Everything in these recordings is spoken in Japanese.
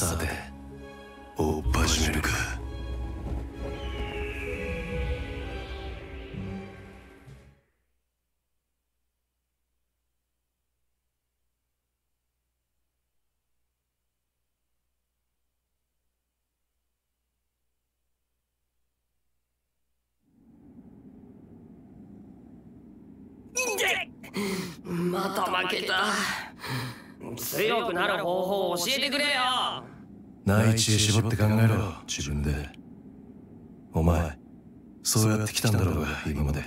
さて追っ始めるか。また負けた。強くなる方法を教えてくれよ。内地へ絞って考えろ自分で。お前そうやってきたんだろうが今まで。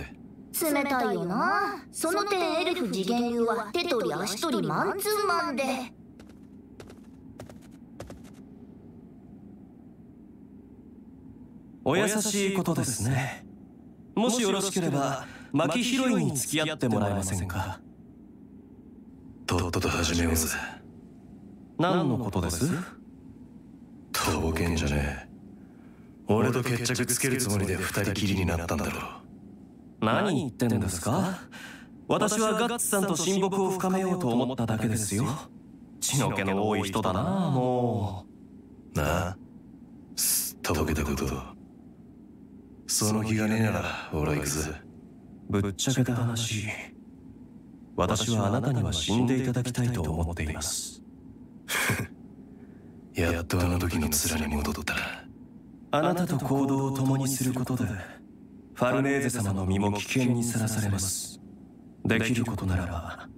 冷たいよな。その点エルフ次元流は手取り足取りマンツーマンで。お優しいことですね。もしよろしければ牧ヒロインに付き合ってもらえませんか？とっとと始めようぜ。何のことです？とぼけんじゃねえ。俺と決着つけるつもりで二人きりになったんだろ何言ってんですか？私はガッツさんと親睦を深めようと思っただけですよ。血の気の多い人だなもう。なあすっとぼけたこと。その気がねえなら俺は行くぜ。ぶっちゃけた話私はあなたには死んでいただきたいと思っています。やっとあの時の面に戻ったな。あなたと行動を共にすることでファルネーゼ様の身も危険にさらされます。できることならば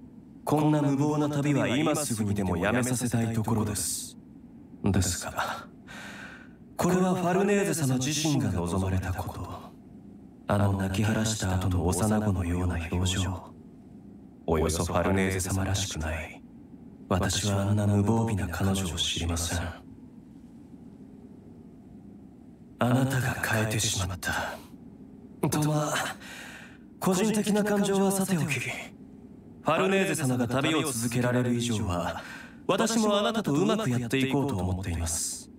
こんな無謀な旅は今すぐにでもやめさせたいところです。ですがこれはファルネーゼ様自身が望まれたこと。あの泣き晴らした後の幼子のような表情およそファルネーゼ様らしくない。私はあんな無防備な彼女を知りません。あなたが変えてしまった。とまあ個人的な感情はさておきファルネーゼ様が旅を続けられる以上は私もあなたとうまくやっていこうと思っています。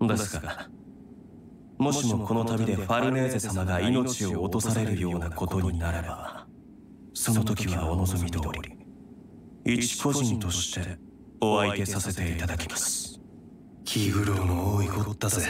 ですがもしもこの旅でファルネーゼ様が命を落とされるようなことになればその時はお望み通り一個人としてお相手させていただきます。気苦労の多いことだぜ。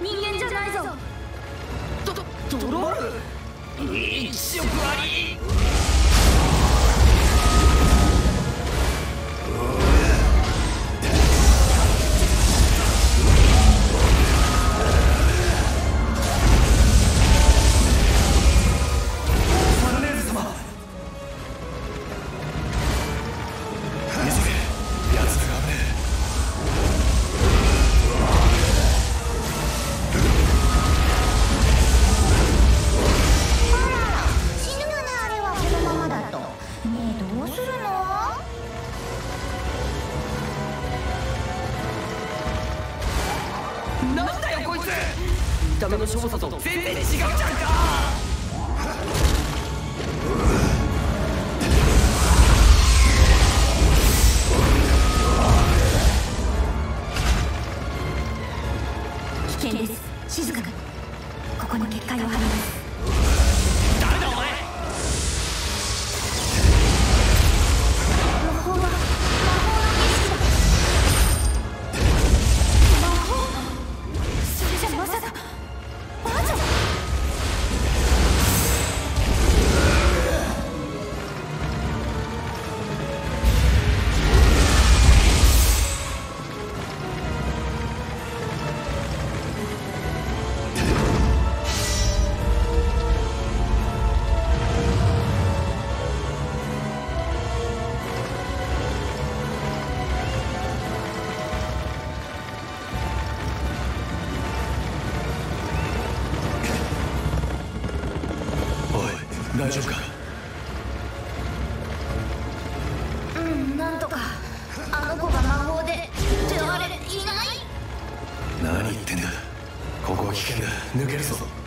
人間じゃないぞ。ドドロール一色あり。険だ。抜けるぞ。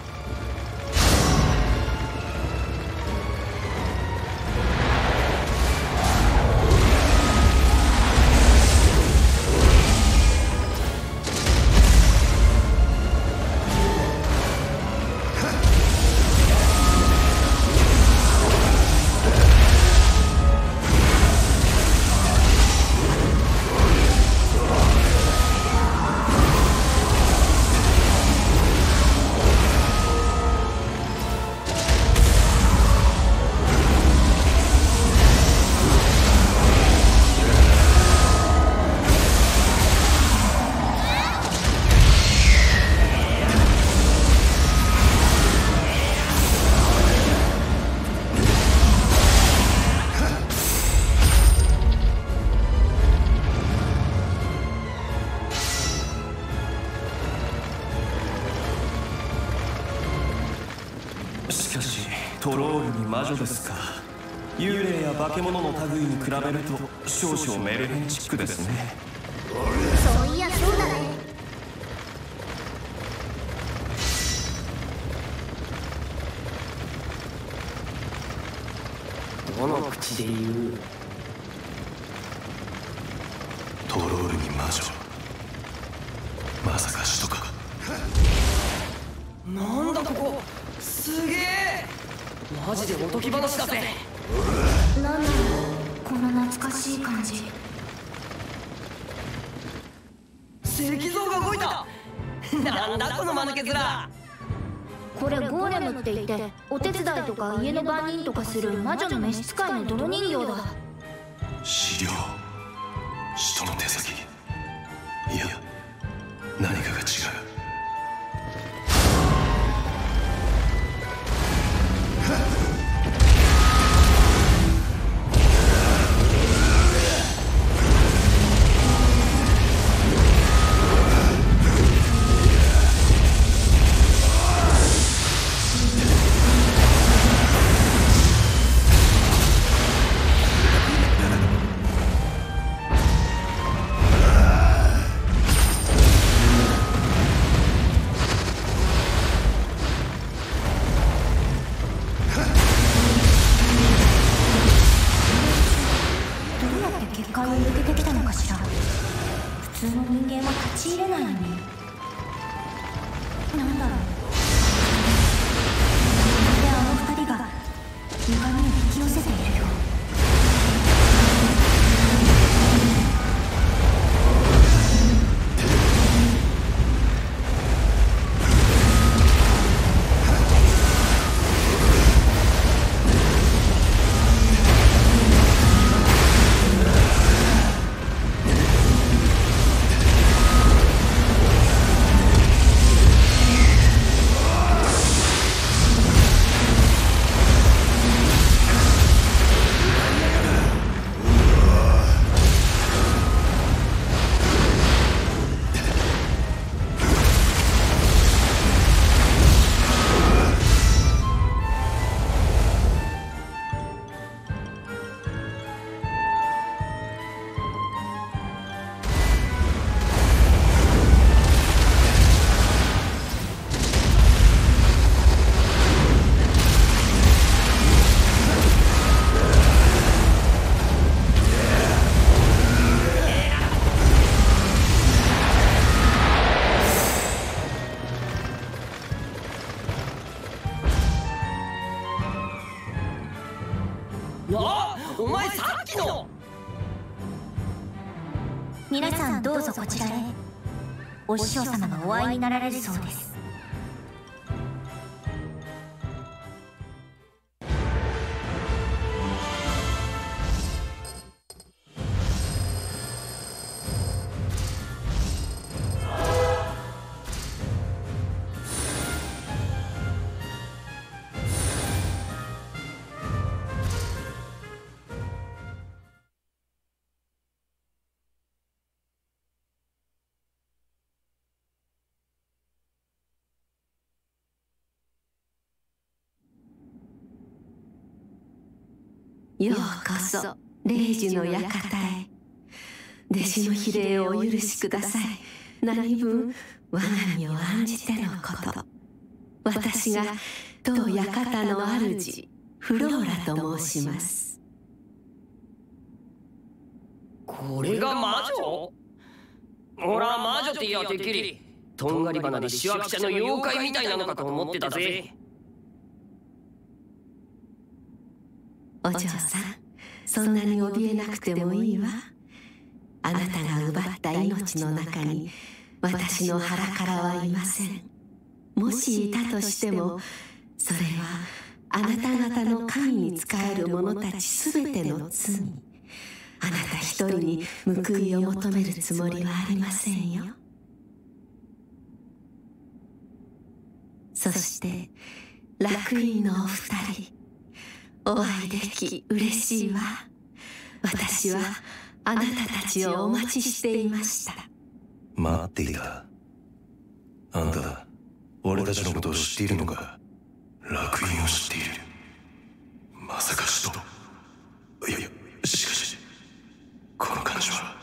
Ultravertical. これゴーレムって言ってお手伝いとか家の番人とかする魔女の召使いの泥人形だ。資料。人の手先。いや何かが違う。なられるそうです。そ霊樹の館へ。弟子の比例をお許しください。何分我が身を案じてのこと。私が当館の主フローラと申します。これが魔女？ほら魔女って言やてっきりとんがり花でしわくちゃの妖怪みたいなのかと思ってたぜ。お嬢さんそんなに怯えなくてもいいわ。あなたが奪った命の中に私の腹からはいません。もしいたとしてもそれはあなた方の神に仕える者たちすべての罪。あなた一人に報いを求めるつもりはありませんよ。そして楽園のお二人。お会いでき嬉しいわ。私はあなたたちをお待ちしていました。待っていた。あんた俺たちのことを知っているのか？楽園を知っている。まさかしと。いやいやしかしこの感じは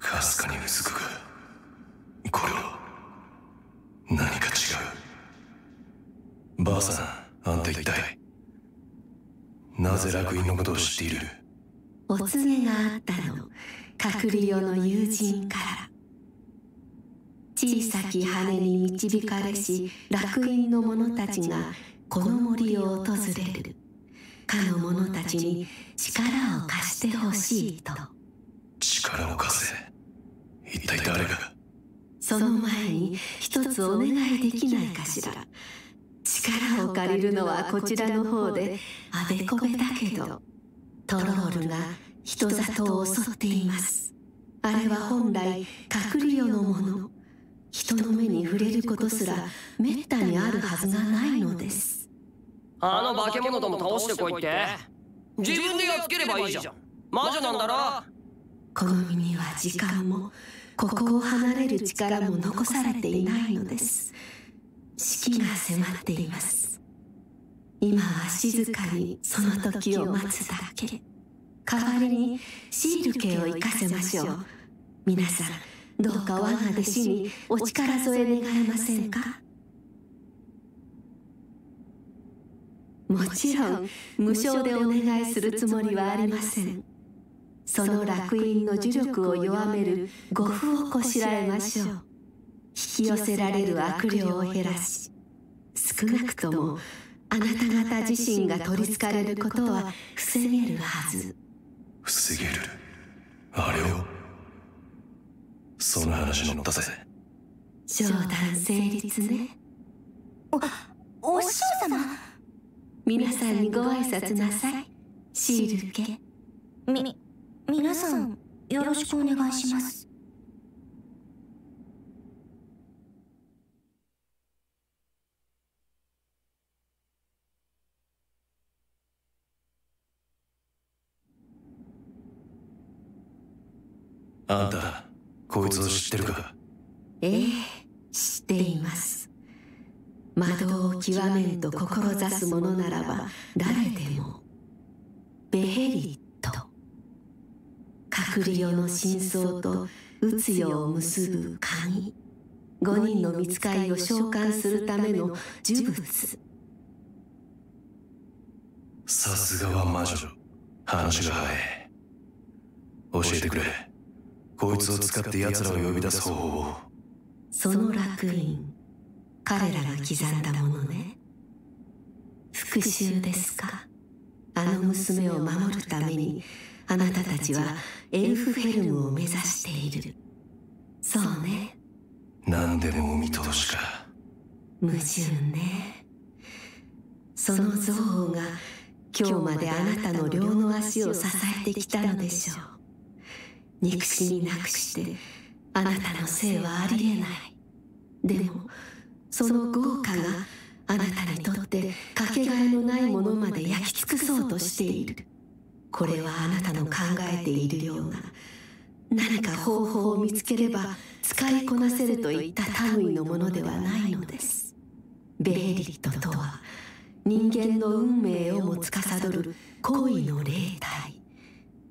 かすかに薄くがこれは何か違う。ばあさんあんた一体なぜ楽園のことを知っている？お告げがあったの。隔離用の友人から。小さき羽に導かれし楽園の者たちがこの森を訪れる。かの者たちに力を貸してほしいと。力を貸せ。一体誰が？その前に一つお願いできないかしら力を借りるのはこちらの方であべこべだけどトロールが人里を襲っています。あれは本来隠れ世のもの。人の目に触れることすらめったにあるはずがないのです。あの化け物ども倒してこいって。自分でやっつければいいじゃん。魔女なんだろ。この身には時間もここを離れる力も残されていないのです死期が迫っています。今は静かにその時を待つだけ。代わりにシール家を生かせましょう。皆さんどうか我が弟子にお力添え願えませんか？もちろん無償でお願いするつもりはありません。その楽園の呪力を弱める護符をこしらえましょう。引き寄せられる悪霊を減らし少なくともあなた方自身が取りつかれることは防げるはず。防げる。あれを。その話に乗ったぜ。商談成立ね。おお師匠様。皆さんにご挨拶なさい。シール家み皆さんよろしくお願いしますあんたこいつを知ってるか？ええ知っています。魔道を極めんと志す者ならば誰でもベヘリット隠れ世の真相と宇津世を結ぶ鍵五人の見つかりを召喚するための呪物。さすがは魔女。話が早い。教えてくれこいつを使って奴らを呼び出す方法をその楽園彼らが刻んだものね。復讐ですか？あの娘を守るためにあなたたちはエルフフェルムを目指している。そうね。何でもお見通しか。矛盾ね。その憎悪が今日まであなたの両の足を支えてきたのでしょう憎しみなくしてあなたのせいはありえない。でもその豪華があなたにとってかけがえのないものまで焼き尽くそうとしている。これはあなたの考えているような。何か方法を見つければ使いこなせるといった類のものではないのです。ベーリットとは人間の運命をも司る行為の霊体。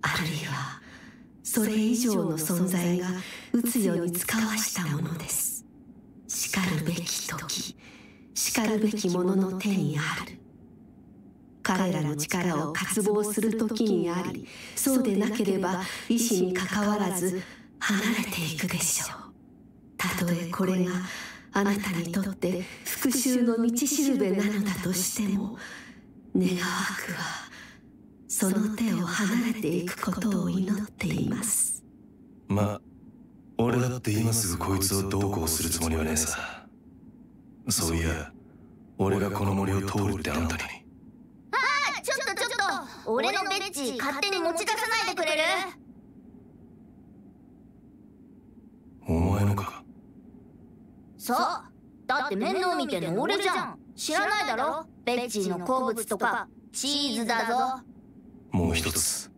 あるいはそれ以上の存在が打つように使わしたものです。しかるべき時しかるべきものの手にある。彼らの力を渇望する時にありそうでなければ意志にかかわらず離れていくでしょう。たとえこれがあなたにとって復讐の道しるべなのだとしても願わくはその手を離れていくことを祈っています。まあ俺だって今すぐこいつをどうこうするつもりはねえさ。そういや俺がこの森を通るってあんたに。ちょっとちょっと。俺のベッジ勝手に持ち出さないでくれる？お前のか。そう。だって面倒見てんの俺じゃん。知らないだろ？ベッジの好物とかチーズだぞもう一つ。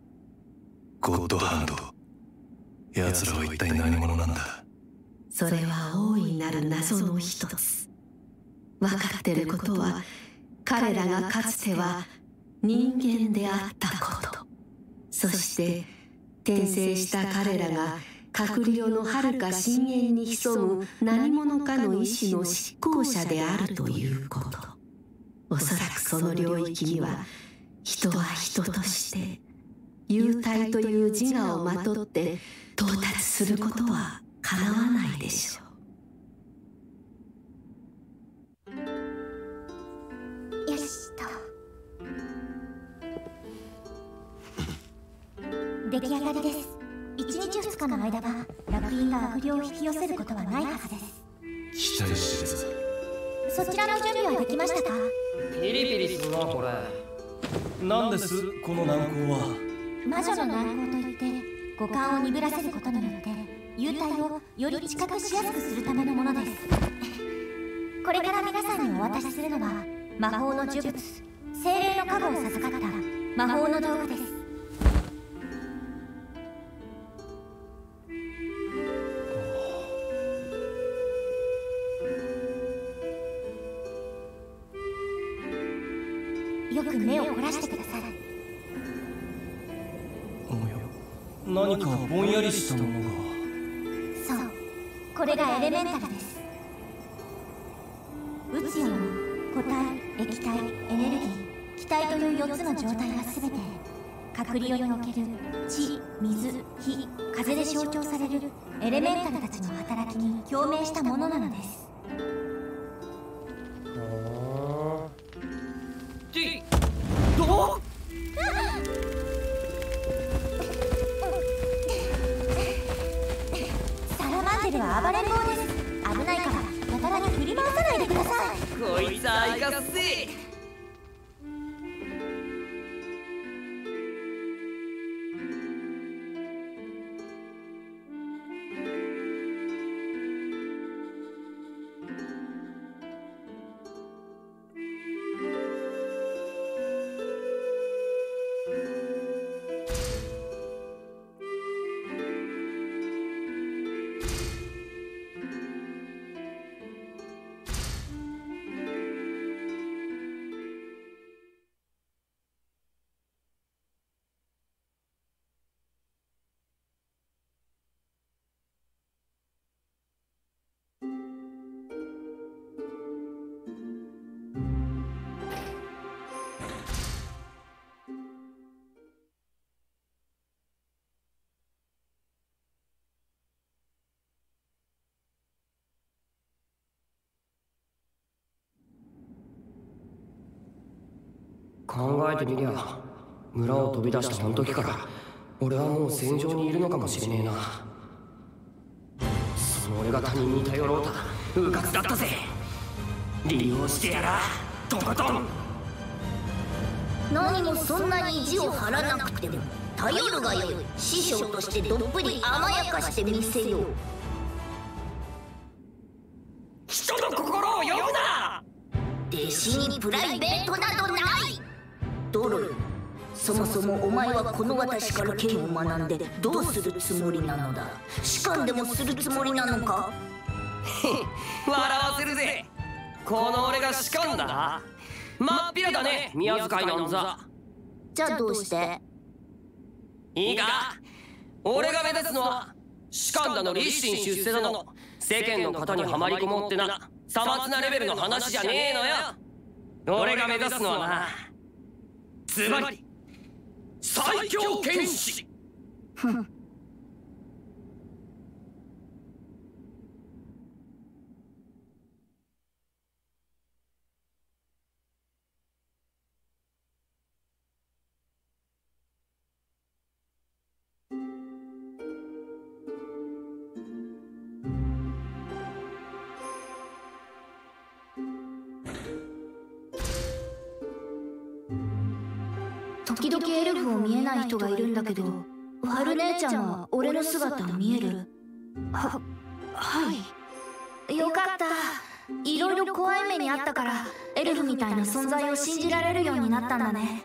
ゴッドハンド。奴らは一体何者なんだ？それは大いなる謎の一つ。分かってることは彼らがかつては人間であったこと。そして転生した彼らが閣僚の遥か深淵に潜む何者かの意志の執行者であるということ。おそらくその領域には人は人として幽体という自我をまとって到達することは叶わないでしょう。よしと。出来上がりです。1日2日の間は楽園が悪霊を引き寄せることはないはずです。期待してるぞ。そちらの準備はできましたか？ピリピリするなこれ何ですこの難航は。魔女の難航といって五感を鈍らせることによって幽体をより近くしやすくするためのものです。これから皆さんにお渡しするのは魔法の呪物。精霊の加護を授かった魔法の道具です。りしたものがそう。これがエレメンタルです。宇宙の固体液体エネルギー。気体という4つの状態は全て隔離における地水火風で象徴されるエレメンタルたちの働きに共鳴したものなのです。こいつはあい。かっせ考えてみりゃ村を飛び出したあの時か。ら俺はもう戦場にいるのかもしれねえな。その俺が他人に頼ろうたうかつだったぜ。利用してやらとことん。何もそんなに意地を張らなくても頼るがよい。師匠としてどっぷり甘やかしてみせよう。人の心を呼ぶな！弟子にプライベートなそもそもお前はこの私から剣を学んでどうするつもりなのだ？士官でもするつもりなのか？笑わせるぜ。この俺が士官だ。真っ平だね宮遣いなんざ。じゃあどうして？いいか。俺が目指すのは士官だの立身出世だの世間の方にはまりこもってなさまつなレベルの話じゃねえのよ。俺が目指すのはなズバリ最強剣士。ない人がいるんだけど春姉ちゃんは俺の姿見える？ははい。よかった。いろいろ怖い目にあったからエルフみたいな存在を信じられるようになったんだね。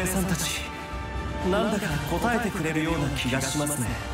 霊さんたちなんだか答えてくれるような気がしますね。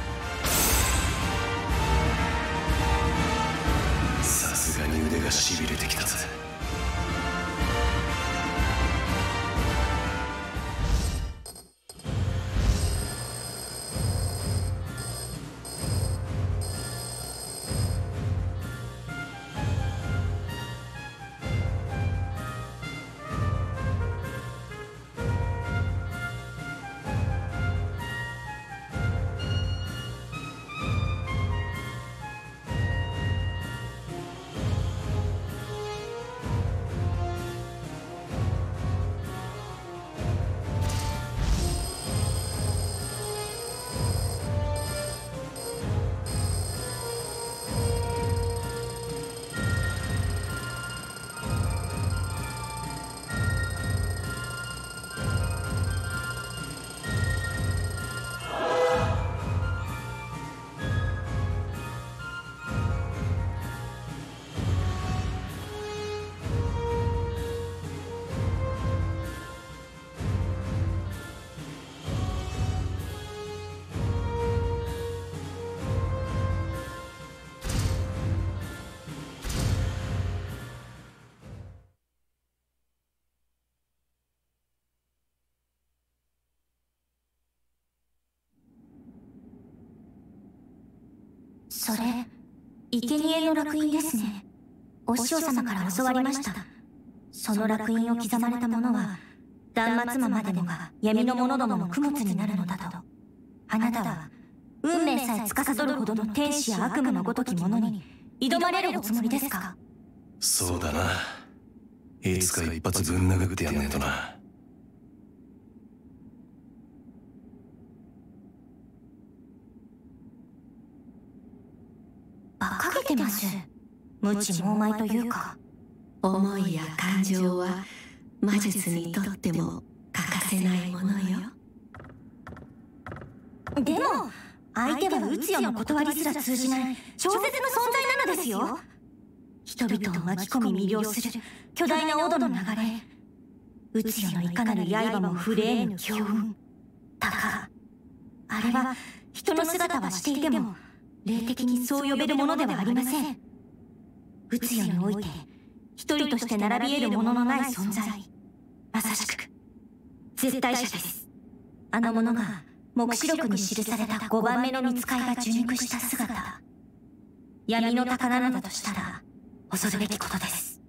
それ生贄の烙印ですね。お師匠様から教わりました。その烙印を刻まれたものは断末魔までもが闇の者どもの供物になるのだと。あなたは運命さえ司るほどの天使や悪夢のごとき者に挑まれるおつもりですか？そうだな。いつか一発ぶん殴ってやんねえとな馬鹿げてます無知猛昧というか思いや感情は魔術にとっても欠かせないものよ。でも相手は宇津代の断りすら通じない超絶の存在なのですよ。人々を巻き込み魅了する巨大なオドの流れ宇津代のいかなる刃も触れえぬ強運。だがあれは人の姿はしていても霊的にそう呼べるものではありません。宇津代において一人として並び得るもののない存在。まさしく。絶対者です。あの者が目視録に記された5番目の見つかいが受肉した姿。闇の鷹なのだとしたら恐るべきことです。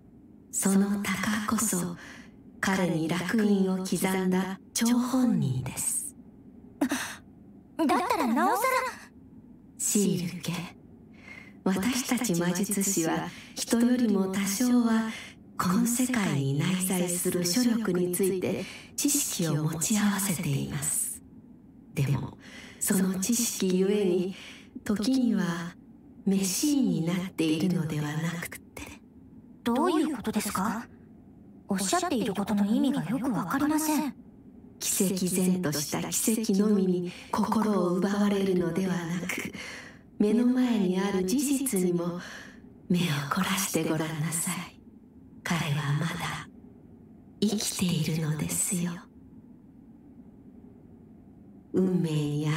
その鷹こそ彼に烙印を刻んだ張本人です。だったらなおさら。シール家私たち魔術師は人よりも多少はこの世界に内在する諸力について知識を持ち合わせています。でもその知識ゆえに時にはメシーになっているのではなくてどういうことですか？おっしゃっていることの意味がよくわかりません。奇跡然とした奇跡のみに心を奪われるのではなく目の前にある事実にも目を凝らしてごらんなさい。彼はまだ生きているのですよ。運命に抗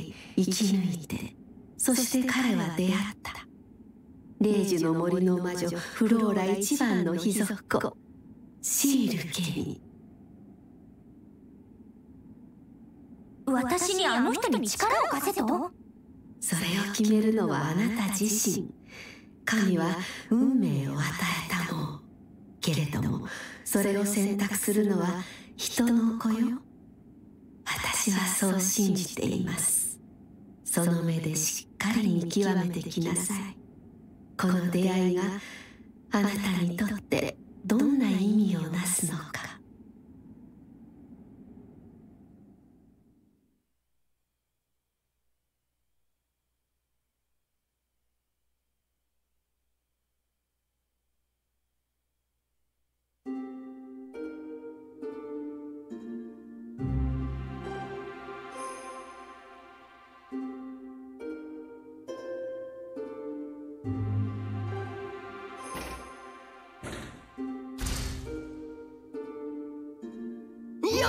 い生き抜いてそして彼は出会った。霊樹の森の魔女フローラ一番の秘蔵っ子シール家に。私にあの人に力を貸せと？それを決めるのはあなた自身。神は運命を与えたもけれどもそれを選択するのは人の子よ。私はそう信じています。その目でしっかり見極めてきなさい。この出会いがあなたにとってどんな意味をなすのか。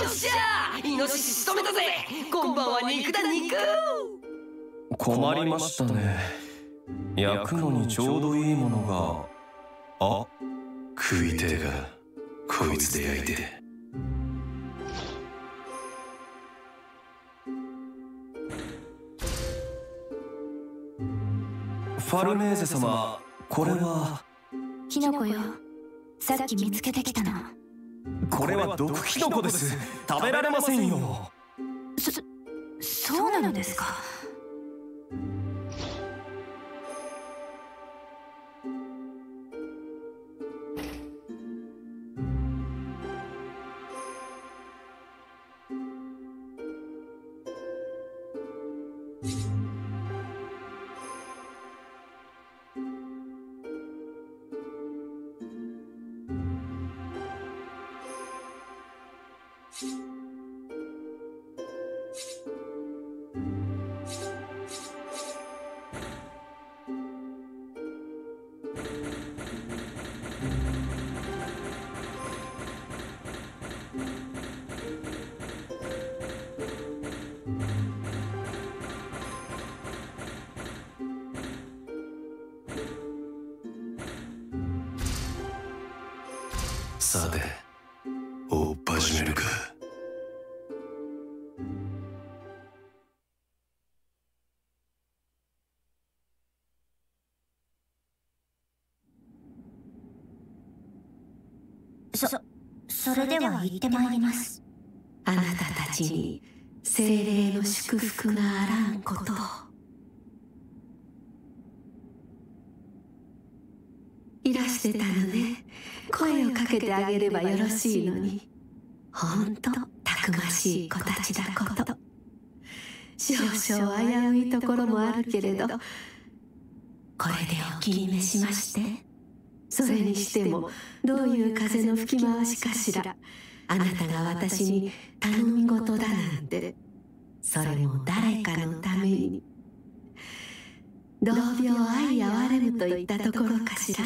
っしゃイノシシ仕留めたぜ。今晩は肉だ肉。困りましたね。焼くのにちょうどいいものが。あ食いてえが。こいつで焼いてファルネーゼ様これは？キノコよ。さっき見つけてきたのこれは毒キノコです。食べられませんよ。そそうなのですか？さておっ始めるかそそれでは行ってまいりますあなたたちに精霊の祝福があらんことを。けてあげればよろしいのに。ほんとたくましい子たちだこと。少々危ういところもあるけれどこれでお気に召しまして。それにしてもどういう風の吹き回しかしらあなたが私に頼み事だなんて。それも誰かのために。同病愛哀れむといったところかしら。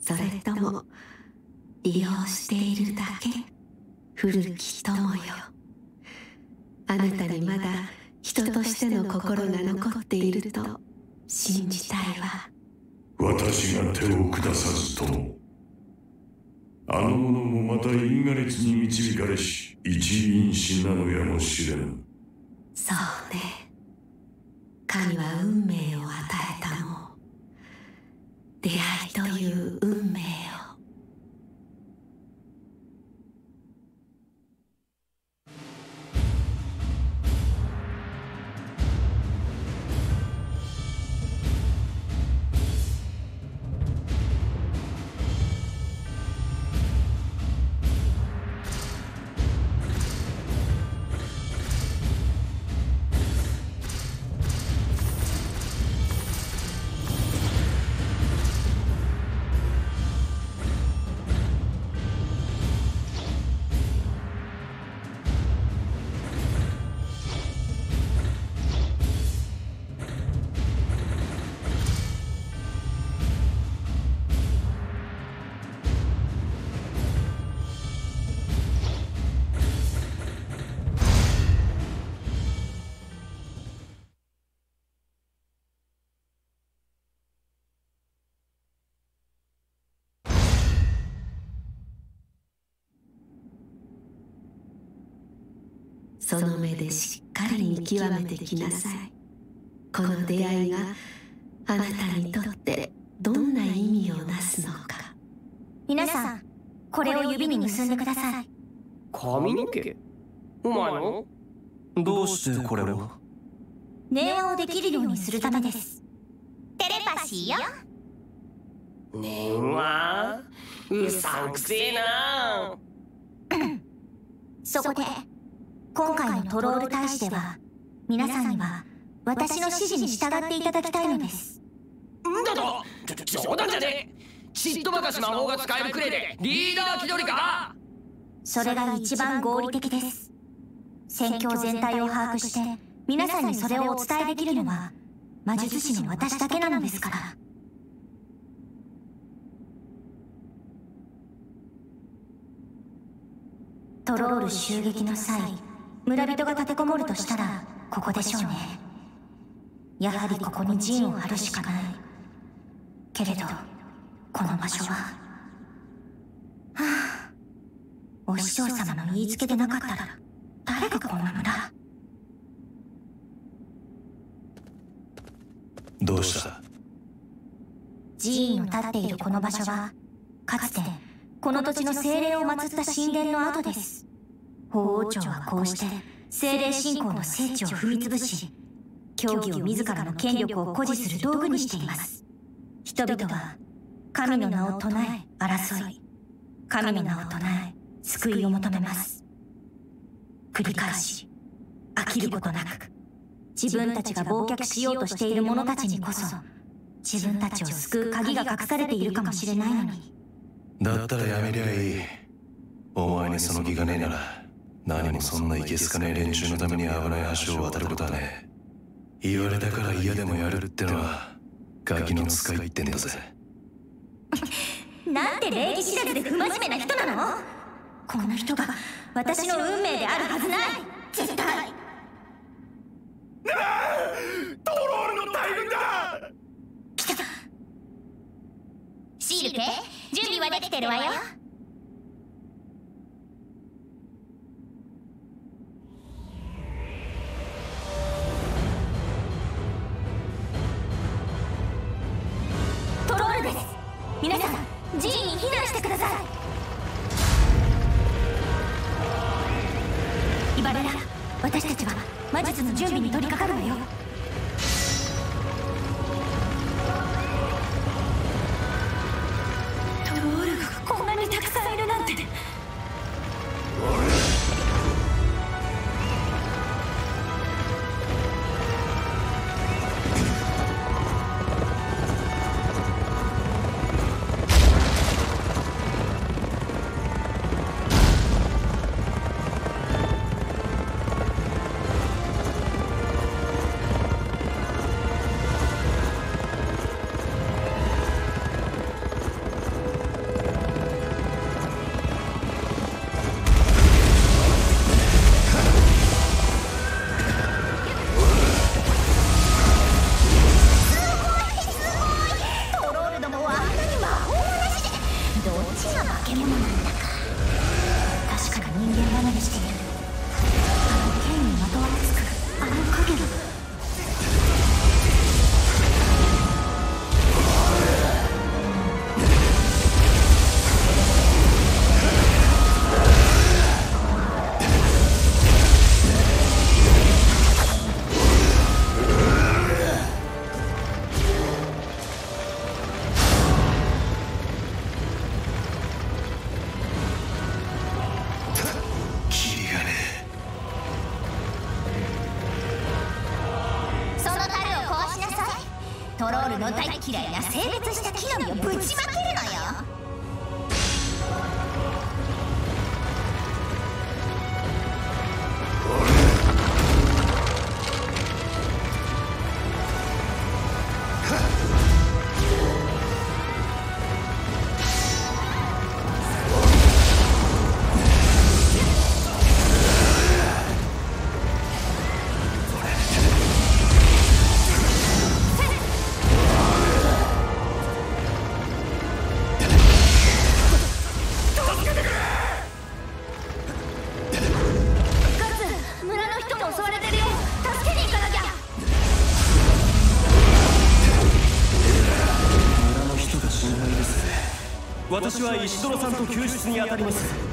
それとも利用しているだけ。古き友よ。あなたにまだ人としての心が残っていると信じたいわ。私が手を下さずともあの者もまた因果列に導かれし一因子なのやもしれぬ。そうね。神は運命を与えたもん出会いという運命をその目でしっかり見極めてきなさい。この出会いがあなたにとってどんな意味をなすのか。皆さんこれを指に結んでください。髪の毛？お前の？どうしてこれを？念話をできるようにするためです。テレパシーよ。念話？うさんくせえな。そこで今回のトロール大使では皆さんには私の指示に従っていただきたいのです。んだと冗談じゃねえ。ちっとばかし魔法が使えるくれでリーダー気取りか？それが一番合理的です。戦況全体を把握して皆さんにそれをお伝えできるのは魔術師の私だけなのですから。トロール襲撃の際村人が立てこもるとしたらここでしょうね。やはりここに陣を張るしかない。けれどこの場所は。はあ。お師匠様の言いつけでなかったら誰がこんな村どうした？寺院を立っているこの場所はかつてこの土地の精霊を祀った神殿の跡です法王朝はこうして精霊信仰の聖地を踏み潰し教義を自らの権力を誇示する道具にしています。人々は神の名を唱え争い神の名を唱え救いを求めます。繰り返し飽きることなく自分たちが忘却しようとしている者たちにこそ自分たちを救う鍵が隠されているかもしれないのに。だったらやめりゃいい。お前にその気がねえなら。何もそんないけすかねえ連中のために危ない橋を渡ることはねえ言われたから嫌でもやるってのはガキの使いってんだぜ。なんて礼儀知らずで不真面目な人なの？こんな人が私の運命であるはずない。絶対。トロールの大群だ！来たシールケ準備はできてるわよ私は石泥さんと救出に当たります。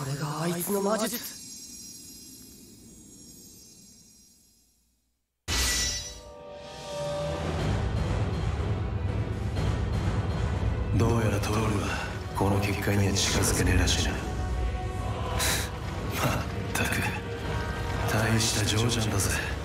これがあいつの魔術。どうやらトロールはこの結界には近づけねえらしいな。まったく大した情じゃんだぜ。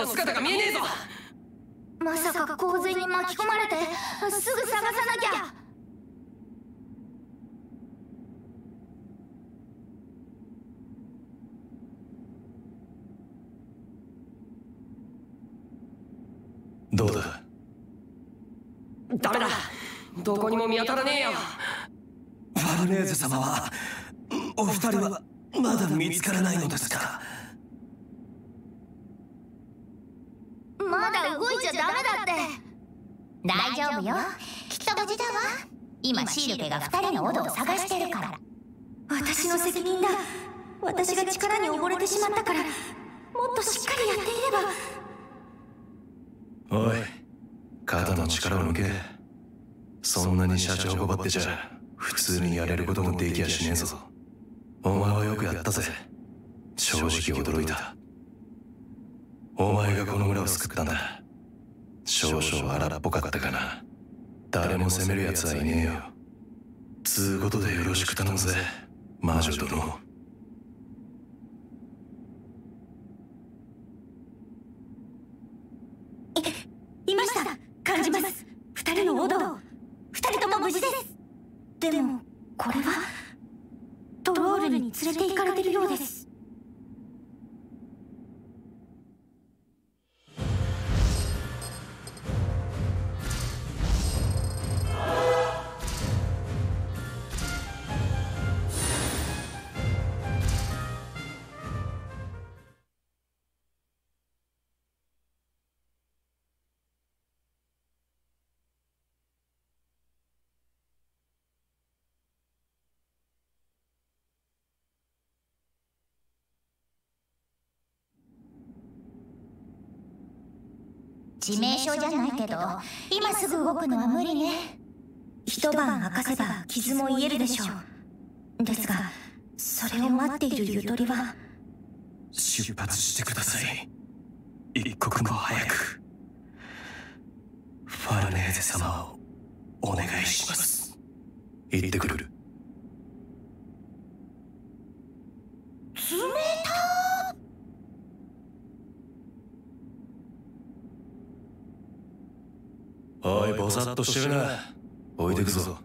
の姿が見えねえぞ。まさか洪水に巻き込まれてすぐ探さなきゃ。どうだ？ダメだ。どこにも見当たらねえよ。ファルネーゼ様はお二人はまだ見つからないのですかまだ動いちゃダメだって大丈夫よ。きっと無事だわ。今シールケが二人のオドを探してるから。私の責任だ。私が力に溺れてしまったから。もっとしっかりやっていれば。おい肩の力を抜け。そんなに社長ごばってじゃ普通にやれることもできやしねえぞ。お前はよくやったぜ。正直驚いた。お前がこの村を救ったんだ少々荒っぽかったかな。誰も責める奴はいねえよ。つうことでよろしく頼むぜ。魔女殿。いました。感じます。二人のオド二人とも無事です。でもこれはトロールに連れて行かれてるようです。致命傷じゃないけど今すぐ動くのは無理ね。一晩明かせば傷も癒えるでしょう。ですがそれを待っているゆとりは出発してください。一刻も早く。ファルネーゼ様をお願いします。行ってくる。冷たおいぼさっとしてるな置いてくぞ